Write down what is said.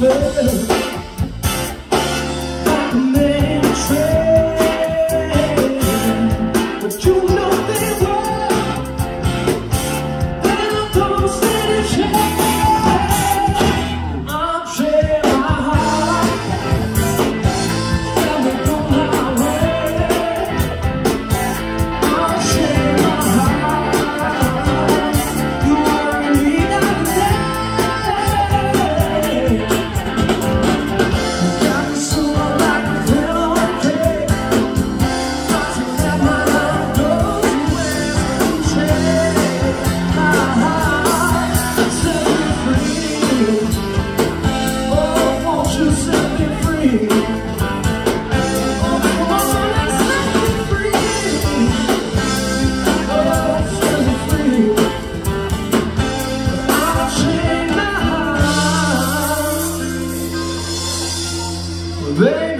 whisper. Like a man Baby.